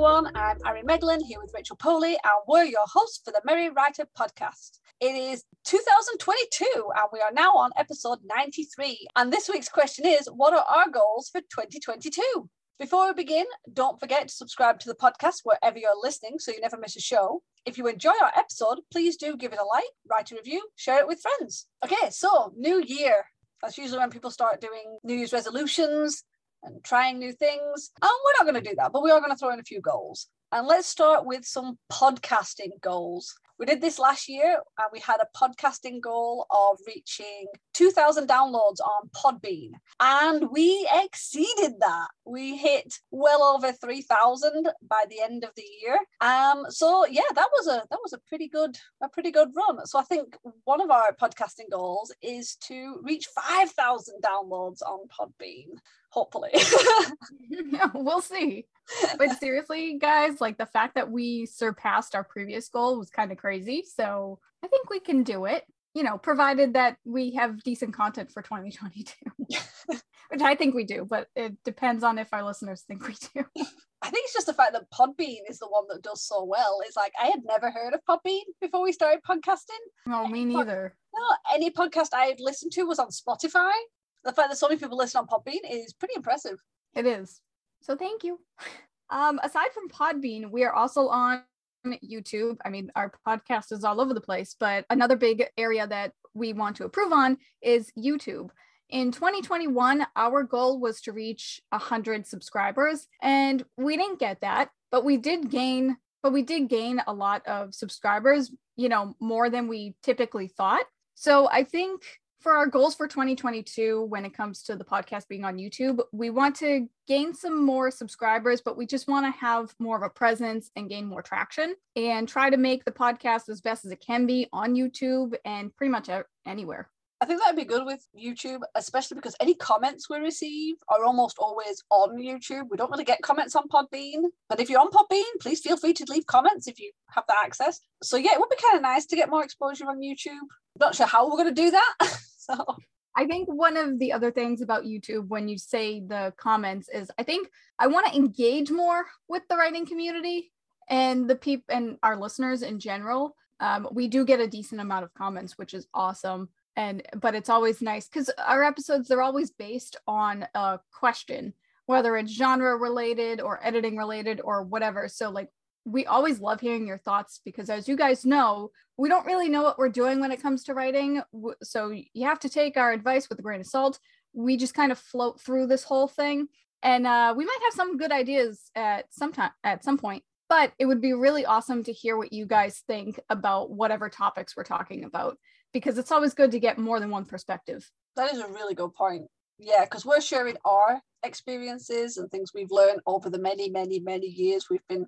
everyone. I'm Ari Meglin here with Rachel Poli, and we're your hosts for the Merry Writer podcast. It is 2022, and we are now on episode 93. And this week's question is What are our goals for 2022? Before we begin, don't forget to subscribe to the podcast wherever you're listening so you never miss a show. If you enjoy our episode, please do give it a like, write a review, share it with friends. Okay, so new year. That's usually when people start doing New Year's resolutions, and trying new things. And we're not going to do that, but we are going to throw in a few goals. And let's start with some podcasting goals. We did this last year and we had a podcasting goal of reaching 2,000 downloads on Podbean. And we exceeded that. We hit well over 3,000 by the end of the year. Um, so yeah, that was a that was a pretty good a pretty good run. So I think one of our podcasting goals is to reach 5,000 downloads on Podbean hopefully. yeah, we'll see. But seriously, guys, like the fact that we surpassed our previous goal was kind of crazy. So I think we can do it, you know, provided that we have decent content for 2022, which I think we do, but it depends on if our listeners think we do. I think it's just the fact that Podbean is the one that does so well. It's like I had never heard of Podbean before we started podcasting. No, me neither. No, any podcast I had listened to was on Spotify the fact that so many people listen on Podbean is pretty impressive. It is. So thank you. Um, aside from Podbean, we are also on YouTube. I mean, our podcast is all over the place, but another big area that we want to improve on is YouTube. In 2021, our goal was to reach 100 subscribers, and we didn't get that, but we did gain but we did gain a lot of subscribers, you know, more than we typically thought. So I think for our goals for 2022 when it comes to the podcast being on YouTube, we want to gain some more subscribers, but we just want to have more of a presence and gain more traction and try to make the podcast as best as it can be on YouTube and pretty much anywhere. I think that'd be good with YouTube, especially because any comments we receive are almost always on YouTube. We don't really get comments on Podbean, but if you're on Podbean, please feel free to leave comments if you have that access. So yeah, it would be kind of nice to get more exposure on YouTube. Not sure how we're going to do that. so I think one of the other things about YouTube when you say the comments is I think I want to engage more with the writing community and the people and our listeners in general. Um, we do get a decent amount of comments, which is awesome. And but it's always nice because our episodes they're always based on a question, whether it's genre related or editing related or whatever. So like we always love hearing your thoughts because as you guys know we don't really know what we're doing when it comes to writing. So you have to take our advice with a grain of salt. We just kind of float through this whole thing. And uh, we might have some good ideas at some time at some point but it would be really awesome to hear what you guys think about whatever topics we're talking about because it's always good to get more than one perspective. That is a really good point. Yeah because we're sharing our experiences and things we've learned over the many many many years we've been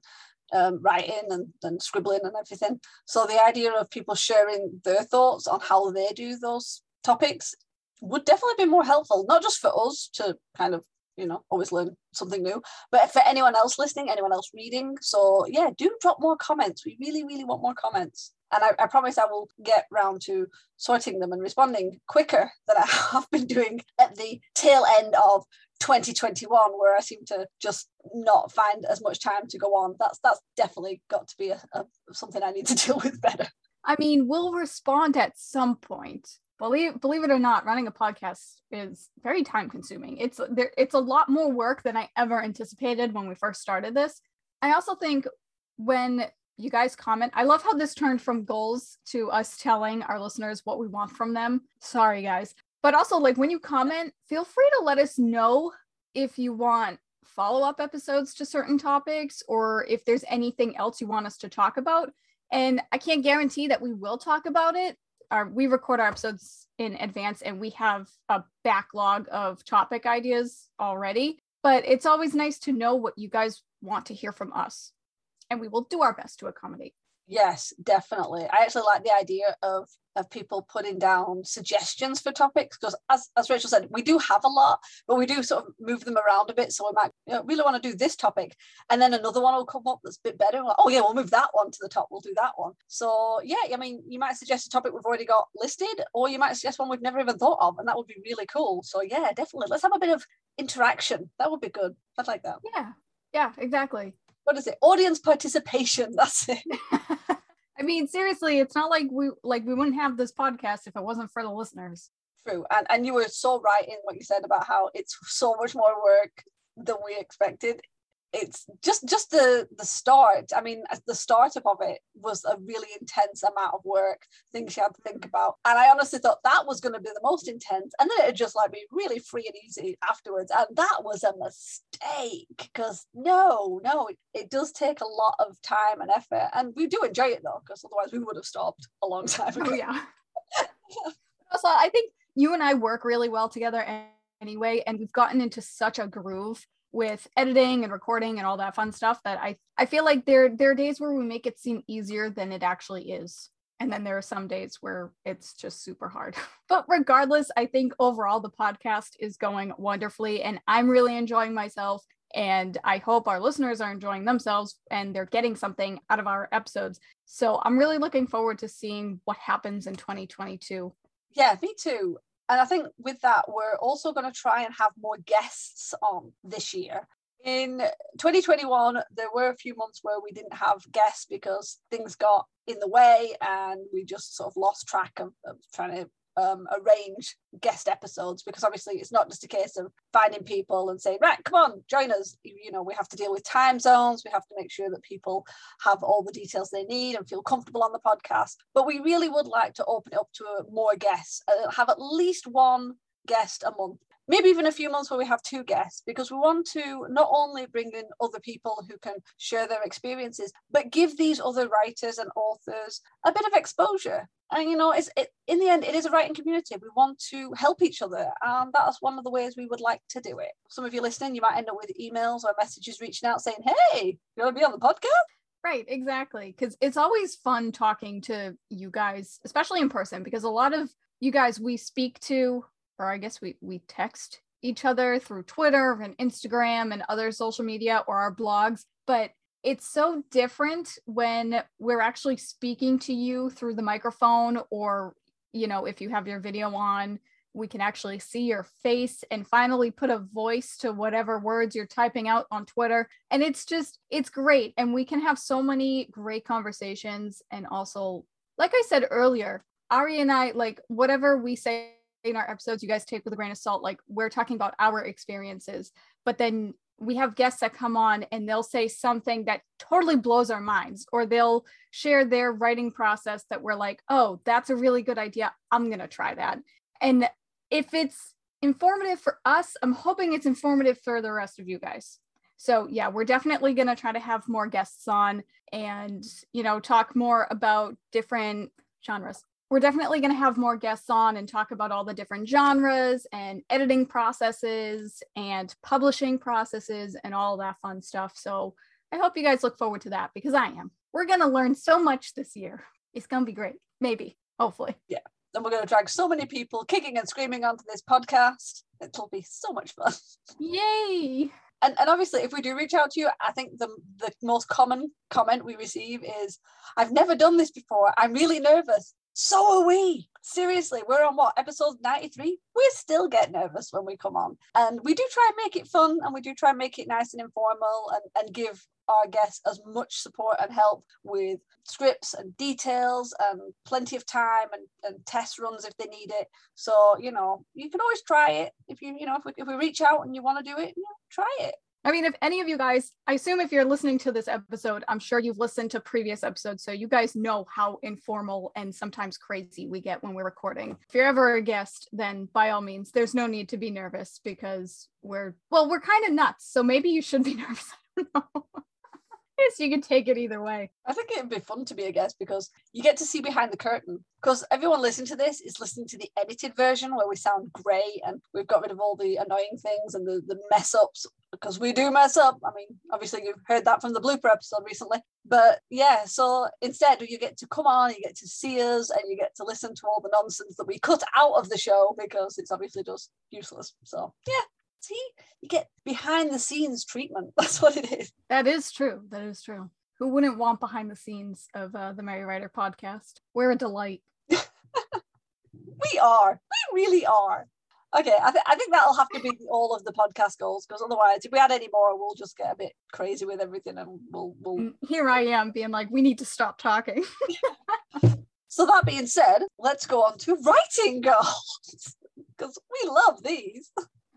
um, writing and, and scribbling and everything. So the idea of people sharing their thoughts on how they do those topics would definitely be more helpful, not just for us to kind of, you know, always learn something new, but for anyone else listening, anyone else reading. So yeah, do drop more comments. We really, really want more comments. And I, I promise I will get round to sorting them and responding quicker than I have been doing at the tail end of 2021 where I seem to just not find as much time to go on. That's that's definitely got to be a, a, something I need to deal with better. I mean, we'll respond at some point. Believe believe it or not, running a podcast is very time consuming. It's there it's a lot more work than I ever anticipated when we first started this. I also think when you guys comment, I love how this turned from goals to us telling our listeners what we want from them. Sorry guys, but also, like when you comment, feel free to let us know if you want follow up episodes to certain topics or if there's anything else you want us to talk about. And I can't guarantee that we will talk about it. Our, we record our episodes in advance and we have a backlog of topic ideas already. But it's always nice to know what you guys want to hear from us. And we will do our best to accommodate. Yes, definitely. I actually like the idea of of people putting down suggestions for topics because as, as Rachel said, we do have a lot, but we do sort of move them around a bit. So we might you know, really want to do this topic. And then another one will come up that's a bit better. Like, oh yeah, we'll move that one to the top. We'll do that one. So yeah, I mean, you might suggest a topic we've already got listed, or you might suggest one we've never even thought of, and that would be really cool. So yeah, definitely. Let's have a bit of interaction. That would be good. I'd like that. Yeah. Yeah, exactly what is it? Audience participation. That's it. I mean, seriously, it's not like we like we wouldn't have this podcast if it wasn't for the listeners. True. And and you were so right in what you said about how it's so much more work than we expected it's just just the the start i mean uh, the startup of it was a really intense amount of work things you had to think about. And i honestly thought that was going to be the most intense and then it just like be really free and easy afterwards and that was a mistake because no no it, it does take a lot of time and effort and we do enjoy it though because otherwise we would have stopped a long time oh, ago. oh, yeah. Also i think you and i work really well together anyway and we've gotten into such a groove with editing and recording and all that fun stuff that I I feel like there there are days where we make it seem easier than it actually is. And then there are some days where it's just super hard. but regardless, I think overall the podcast is going wonderfully and I'm really enjoying myself. And I hope our listeners are enjoying themselves and they're getting something out of our episodes. So I'm really looking forward to seeing what happens in 2022. Yeah, me too. And I think with that, we're also going to try and have more guests on this year. In 2021, there were a few months where we didn't have guests because things got in the way and we just sort of lost track of, of trying to um, arrange guest episodes because obviously it's not just a case of finding people and saying right come on join us. You know we have to deal with time zones. We have to make sure that people have all the details they need and feel comfortable on the podcast. But we really would like to open it up to more guests uh, have at least one guest a month maybe even a few months where we have two guests because we want to not only bring in other people who can share their experiences but give these other writers and authors a bit of exposure. And you know it's it, in the end it is a writing community. We want to help each other and that's one of the ways we would like to do it. Some of you listening you might end up with emails or messages reaching out saying hey you want to be on the podcast? Right exactly. Because it's always fun talking to you guys especially in person because a lot of you guys we speak to or i guess we we text each other through twitter and instagram and other social media or our blogs but it's so different when we're actually speaking to you through the microphone or you know if you have your video on we can actually see your face and finally put a voice to whatever words you're typing out on Twitter. And it's just, it's great. And we can have so many great conversations. And also, like I said earlier, Ari and I, like whatever we say in our episodes, you guys take with a grain of salt. Like we're talking about our experiences, but then we have guests that come on and they'll say something that totally blows our minds or they'll share their writing process that we're like oh that's a really good idea. I'm going to try that. And if it's informative for us i'm hoping it's informative for the rest of you guys. So yeah we're definitely going to try to have more guests on and you know talk more about different genres we're definitely going to have more guests on and talk about all the different genres and editing processes and publishing processes and all that fun stuff. So I hope you guys look forward to that because I am. We're going to learn so much this year. It's going to be great. Maybe, hopefully. Yeah. And we're going to drag so many people kicking and screaming onto this podcast. It'll be so much fun. Yay. And, and obviously, if we do reach out to you, I think the, the most common comment we receive is, I've never done this before. I'm really nervous. So are we. Seriously, we're on what episode 93? We still get nervous when we come on. And we do try and make it fun and we do try and make it nice and informal and, and give our guests as much support and help with scripts and details and plenty of time and, and test runs if they need it. So, you know, you can always try it. If you, you know, if we, if we reach out and you want to do it, you know, try it. I mean, if any of you guys, I assume if you're listening to this episode, I'm sure you've listened to previous episodes. So you guys know how informal and sometimes crazy we get when we're recording. If you're ever a guest, then by all means, there's no need to be nervous because we're, well, we're kind of nuts. So maybe you should be nervous. I don't know guess you could take it either way. I think it'd be fun to be a guest because you get to see behind the curtain. Because everyone listening to this is listening to the edited version where we sound grey and we've got rid of all the annoying things and the, the mess ups because we do mess up. I mean, obviously you've heard that from the blooper episode recently. But yeah, so instead you get to come on, you get to see us, and you get to listen to all the nonsense that we cut out of the show because it's obviously just useless. So yeah, see, you get behind the scenes treatment. That's what it is. That is true. That is true. Who wouldn't want behind the scenes of uh, the Merry Writer podcast? We're a delight. we are. We really are. Okay, I, th- I think that'll have to be all of the podcast goals because otherwise, if we add any more, we'll just get a bit crazy with everything, and we'll we'll. Mm, Here I am being like, we need to stop talking. So that being said, let's go on to writing goals because we love these.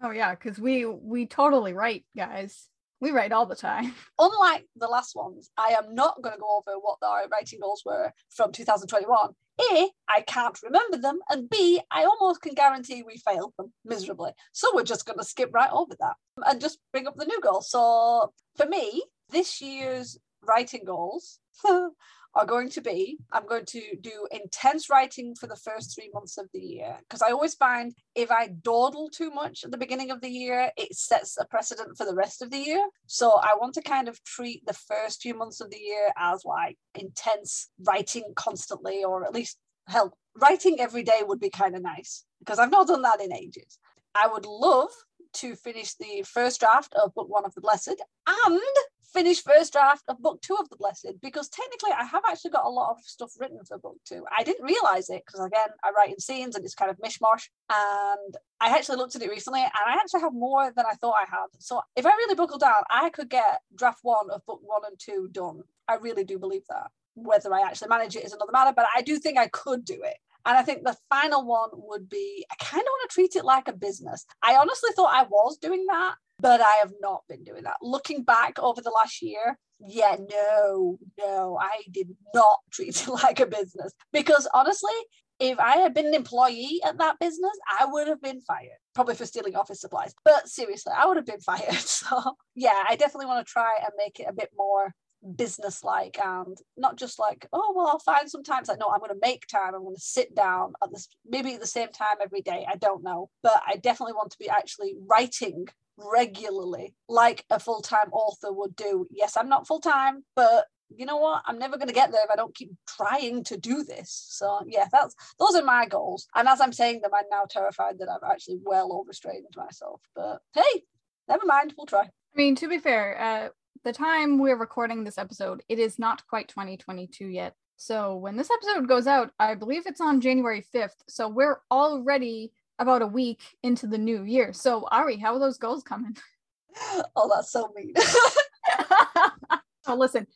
oh yeah, because we we totally write, guys. We write all the time. Unlike the last ones, I am not going to go over what our writing goals were from 2021. A, I can't remember them, and B, I almost can guarantee we failed them miserably. So we're just going to skip right over that and just bring up the new goals. So for me, this year's writing goals are going to be I'm going to do intense writing for the first three months of the year because I always find if I dawdle too much at the beginning of the year, it sets a precedent for the rest of the year. So I want to kind of treat the first few months of the year as like intense writing constantly, or at least help. writing every day would be kind of nice because I've not done that in ages. I would love to finish the first draft of book one of the blessed and finish first draft of book two of the blessed because technically i have actually got a lot of stuff written for book two. I didn't realize it because again i write in scenes and it's kind of mishmash and i actually looked at it recently and i actually have more than i thought i had. So if i really buckle down i could get draft one of book one and two done. I really do believe that. Whether i actually manage it is another matter but i do think i could do it and I think the final one would be I kind of want to treat it like a business. I honestly thought I was doing that, but I have not been doing that. Looking back over the last year, yeah, no, no, I did not treat it like a business because honestly, if I had been an employee at that business, I would have been fired, probably for stealing office supplies. But seriously, I would have been fired. So, yeah, I definitely want to try and make it a bit more business like and not just like oh well i'll find some time. It's like no i'm going to make time. I'm going to sit down at this maybe at the same time every day. I don't know. But i definitely want to be actually writing regularly like a full-time author would do. Yes i'm not full-time but you know what? I'm never going to get there if i don't keep trying to do this. So yeah that's those are my goals. And as i'm saying them i'm now terrified that i've actually well overstrained myself. But hey never mind. We'll try. I mean, to be fair, uh, the time we're recording this episode, it is not quite 2022 yet. So when this episode goes out, I believe it's on January 5th. So we're already about a week into the new year. So Ari, how are those goals coming? oh that's so mean oh listen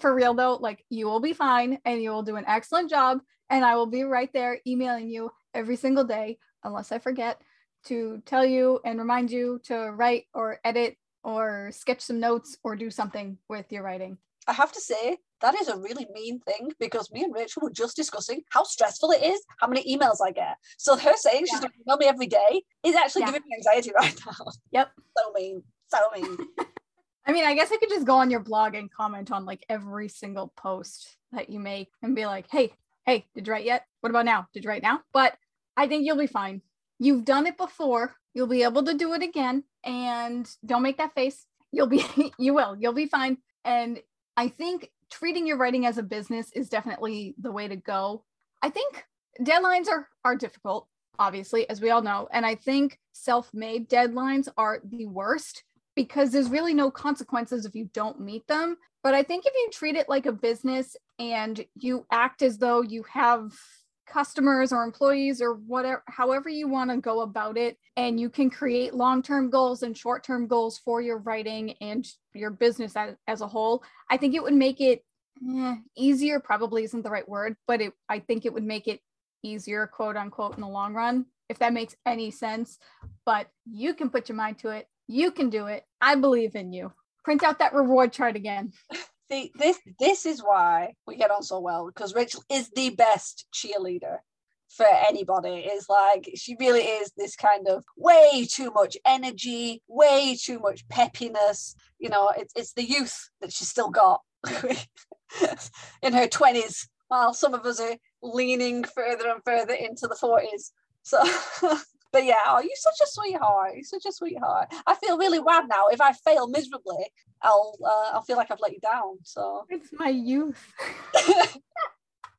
for real though like you will be fine and you will do an excellent job and i will be right there emailing you every single day unless i forget to tell you and remind you to write or edit or sketch some notes or do something with your writing. I have to say, that is a really mean thing because me and Rachel were just discussing how stressful it is, how many emails I get. So her saying yeah. she's going to email me every day is actually yeah. giving me anxiety right now. Yep. So mean. So mean. I mean, I guess I could just go on your blog and comment on like every single post that you make and be like, hey, hey, did you write yet? What about now? Did you write now? But I think you'll be fine. You've done it before. You'll be able to do it again. And don't make that face. You'll be, you will, you'll be fine. And I think treating your writing as a business is definitely the way to go. I think deadlines are are difficult, obviously, as we all know. And I think self-made deadlines are the worst because there's really no consequences if you don't meet them. But I think if you treat it like a business and you act as though you have customers or employees or whatever however you want to go about it. And you can create long-term goals and short-term goals for your writing and your business as, as a whole. I think it would make it eh, easier probably isn't the right word but it, i think it would make it easier quote unquote in the long run if that makes any sense. But you can put your mind to it. You can do it. I believe in you. Print out that reward chart again See, this this is why we get on so well because Rachel is the best cheerleader for anybody. Is like she really is this kind of way too much energy, way too much peppiness. You know, it's it's the youth that she's still got in her twenties, while some of us are leaning further and further into the forties. So But yeah, oh, you're such a sweetheart. You're such a sweetheart. I feel really bad now. If I fail miserably, I'll uh, I'll feel like I've let you down. So it's my youth.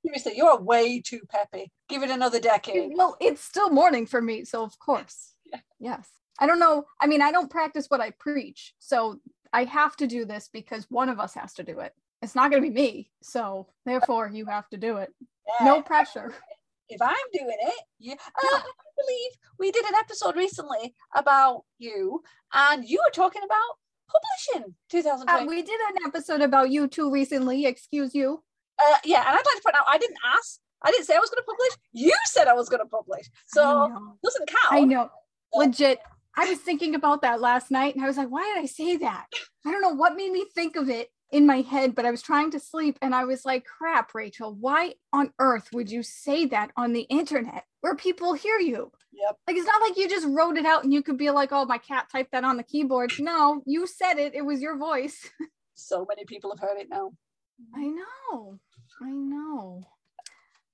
Seriously, you're way too peppy. Give it another decade. Well, it's still morning for me, so of course. Yeah. Yes. I don't know. I mean, I don't practice what I preach, so I have to do this because one of us has to do it. It's not going to be me, so therefore you have to do it. Yeah. No pressure. if I'm doing it, you. Uh, I believe we did an episode recently about you, and you were talking about publishing 2020. Uh, we did an episode about you too recently. Excuse you. Uh, yeah, and I'd like to point out I didn't ask. I didn't say I was going to publish. You said I was going to publish, so doesn't count. I know, legit. I was thinking about that last night, and I was like, "Why did I say that?" I don't know what made me think of it in my head, but I was trying to sleep, and I was like, "Crap, Rachel! Why on earth would you say that on the internet where people hear you?" Yep. Like it's not like you just wrote it out and you could be like, "Oh, my cat typed that on the keyboard." No, you said it. It was your voice. so many people have heard it now. I know. I know.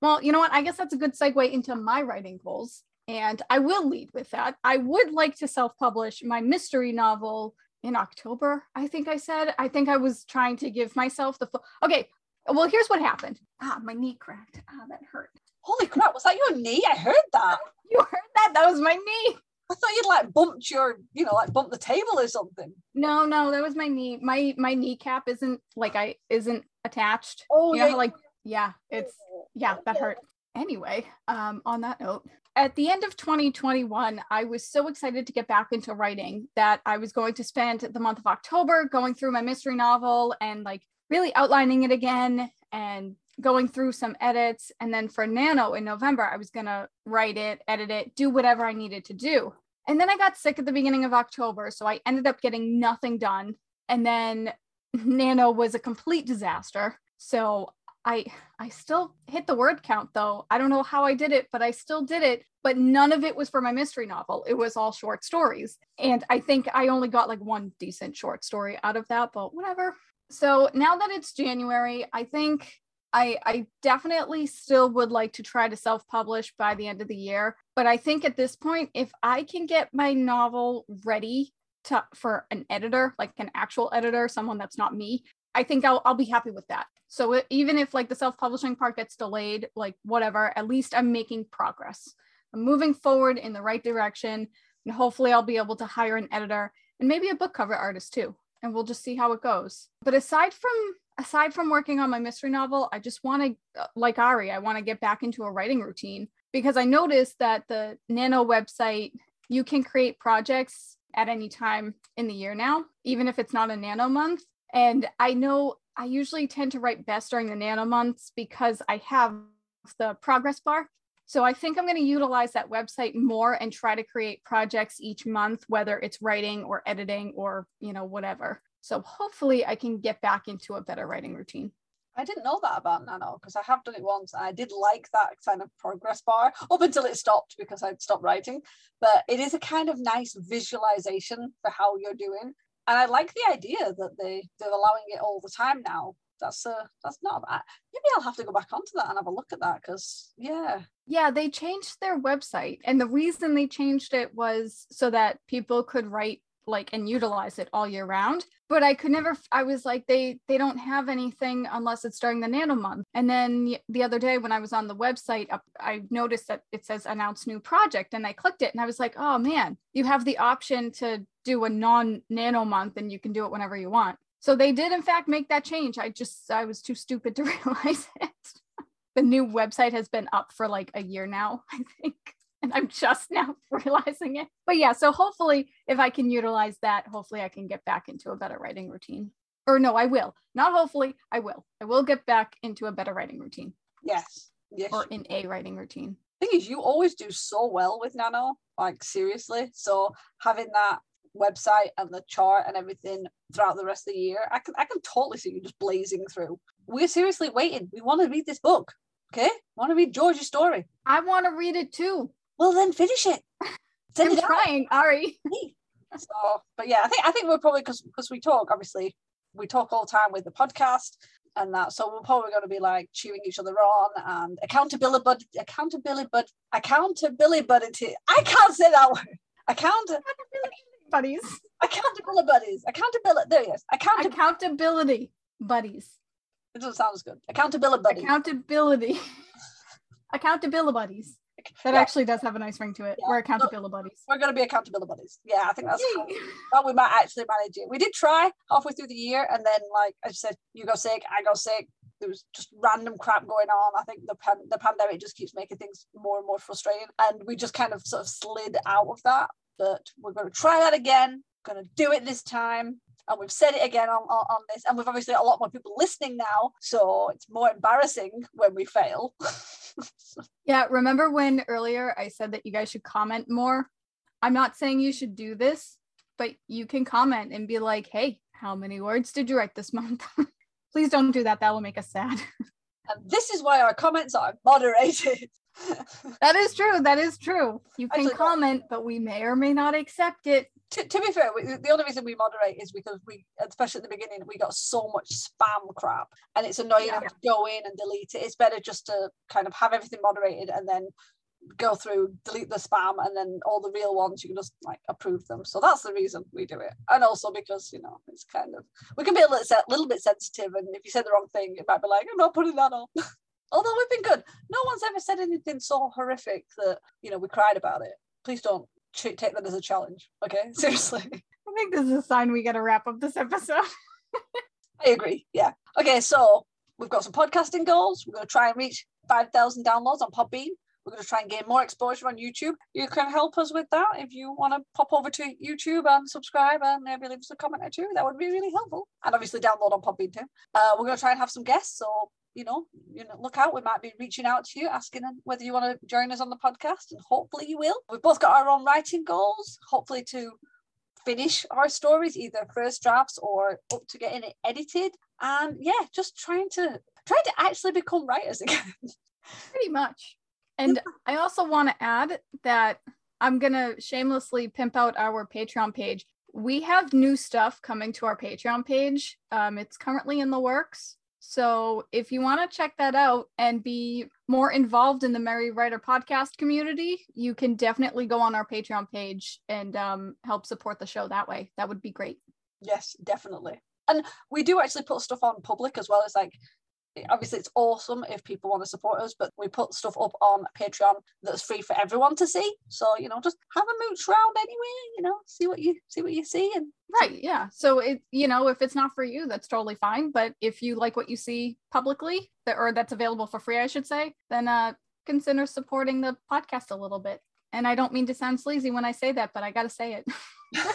Well, you know what? I guess that's a good segue into my writing goals. And I will lead with that. I would like to self publish my mystery novel in October, I think I said. I think I was trying to give myself the. okay. Well, here's what happened. Ah, my knee cracked. Ah, that hurt. Holy crap. Was that your knee? I heard that. You heard that? That was my knee. I thought you'd like bumped your, you know, like bumped the table or something. No, no, that was my knee. My my kneecap isn't like I isn't attached. Oh you yeah. Know, like yeah, it's yeah, that hurt. Anyway, um, on that note, at the end of 2021, I was so excited to get back into writing that I was going to spend the month of October going through my mystery novel and like really outlining it again and going through some edits. And then for Nano in November, I was going to write it, edit it, do whatever I needed to do. And then I got sick at the beginning of October. So I ended up getting nothing done. And then Nano was a complete disaster. So I I still hit the word count though. I don't know how I did it, but I still did it. But none of it was for my mystery novel. It was all short stories. And I think I only got like one decent short story out of that, but whatever. So now that it's January, I think I, I definitely still would like to try to self publish by the end of the year. But I think at this point, if I can get my novel ready to, for an editor, like an actual editor, someone that's not me, I think I'll, I'll be happy with that. So even if like the self publishing part gets delayed, like whatever, at least I'm making progress. I'm moving forward in the right direction. And hopefully I'll be able to hire an editor and maybe a book cover artist too. And we'll just see how it goes. But aside from aside from working on my mystery novel, I just want to, like Ari, I want to get back into a writing routine because I noticed that the Nano website, you can create projects at any time in the year now, even if it's not a Nano month. And I know I usually tend to write best during the Nano months because I have the progress bar. So I think I'm going to utilize that website more and try to create projects each month, whether it's writing or editing or, you know, whatever. So hopefully I can get back into a better writing routine. I didn't know that about Nano because I have done it once. and I did like that kind of progress bar up until it stopped because I'd stopped writing. But it is a kind of nice visualization for how you're doing. And I like the idea that they, they're allowing it all the time now. That's a that's not bad. Maybe I'll have to go back onto that and have a look at that because yeah. Yeah, they changed their website. And the reason they changed it was so that people could write like and utilize it all year round but i could never i was like they they don't have anything unless it's during the nano month. And then the other day when i was on the website i noticed that it says announce new project and i clicked it and i was like oh man you have the option to do a non nano month and you can do it whenever you want. So they did in fact make that change. I just i was too stupid to realize it. The new website has been up for like a year now i think and I'm just now realizing it. But yeah, so hopefully, if I can utilize that, hopefully I can get back into a better writing routine. Or no, I will. Not hopefully, I will. I will get back into a better writing routine. Yes. Yes. Or in a writing routine. Thing is, you always do so well with Nano, like seriously. So having that website and the chart and everything throughout the rest of the year, I can I can totally see you just blazing through. We're seriously waiting. We want to read this book. Okay, want to read George's story. I want to read it too. Well, then finish it. Send I'm it trying, out. Ari. so, but yeah, I think I think we're probably because because we talk. Obviously, we talk all the time with the podcast and that. So we're probably going to be like cheering each other on and accountability, but accountability, but accountability, but. I can't say that word. Account accountability buddies. Accountability buddies. Accountability. There he is. Account- accountability buddies. It doesn't sound as good. Accountability buddies. Accountability. accountability buddies. That yeah. actually does have a nice ring to it. Yeah. We're accountability buddies. We're going to be accountability buddies. Yeah, I think that's But we might actually manage it. We did try halfway through the year, and then, like I said, you go sick, I go sick. there was just random crap going on. I think the pan- the pandemic just keeps making things more and more frustrating, and we just kind of sort of slid out of that. But we're going to try that again. Going to do it this time and we've said it again on, on, on, this and we've obviously got a lot more people listening now so it's more embarrassing when we fail yeah remember when earlier i said that you guys should comment more? I'm not saying you should do this but you can comment and be like hey how many words did you write this month? Please don't do that. That will make us sad. And this is why our comments are moderated that is true that is true you can Actually, comment but we may or may not accept it to, to be fair, we, the only reason we moderate is because we, especially at the beginning, we got so much spam crap, and it's annoying yeah. to go in and delete it. It's better just to kind of have everything moderated and then go through, delete the spam, and then all the real ones you can just like approve them. So that's the reason we do it, and also because you know it's kind of we can be a little, little bit sensitive, and if you say the wrong thing, it might be like I'm not putting that on. Although we've been good, no one's ever said anything so horrific that you know we cried about it. Please don't take that as a challenge. Okay, seriously. I think this is a sign we got to wrap up this episode. I agree. Yeah. Okay, so we've got some podcasting goals. We're going to try and reach 5,000 downloads on Podbean. We're going to try and gain more exposure on YouTube. You can help us with that if you want to pop over to YouTube and subscribe and maybe leave us a comment or two. That would be really helpful. And obviously download on Podbean too. Uh, we're going to try and have some guests. So you know, you know, look out. We might be reaching out to you, asking whether you want to join us on the podcast, and hopefully you will. We've both got our own writing goals, hopefully to finish our stories, either first drafts or up to getting it edited. And yeah, just trying to trying to actually become writers again. Pretty much. And I also want to add that I'm gonna shamelessly pimp out our Patreon page. We have new stuff coming to our Patreon page. Um, it's currently in the works. So if you want to check that out and be more involved in the Merry Writer podcast community, you can definitely go on our Patreon page and um, help support the show that way. That would be great. Yes, definitely. And we do actually put stuff on public as well as like obviously it's awesome if people want to support us but we put stuff up on patreon that's free for everyone to see. So you know just have a mooch round anyway you know see what you see what you see and right yeah. So it you know if it's not for you that's totally fine. But if you like what you see publicly that or that's available for free i should say then uh consider supporting the podcast a little bit. And i don't mean to sound sleazy when i say that but i gotta say it.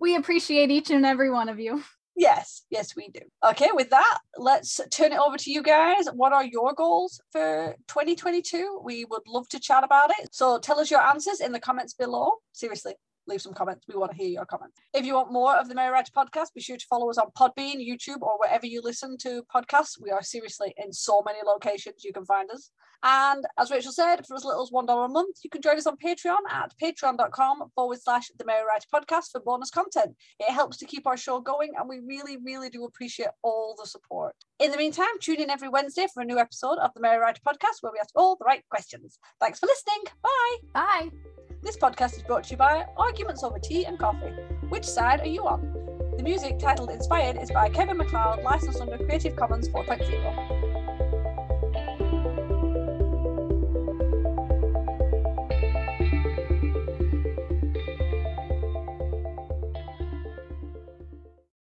We appreciate each and every one of you Yes, yes, we do. Okay, with that, let's turn it over to you guys. What are your goals for 2022? We would love to chat about it. So tell us your answers in the comments below. Seriously, leave some comments. We want to hear your comments. If you want more of the Merry Writer podcast, be sure to follow us on Podbean, YouTube, or wherever you listen to podcasts. We are seriously in so many locations you can find us. And as Rachel said, for as little as $1 a month, you can join us on Patreon at patreon.com forward slash the Merry Writer podcast for bonus content. It helps to keep our show going, and we really, really do appreciate all the support. In the meantime, tune in every Wednesday for a new episode of the Merry Writer podcast where we ask all the right questions. Thanks for listening. Bye. Bye. This podcast is brought to you by Arguments Over Tea and Coffee. Which side are you on? The music titled Inspired is by Kevin MacLeod, licensed under Creative Commons 4.0.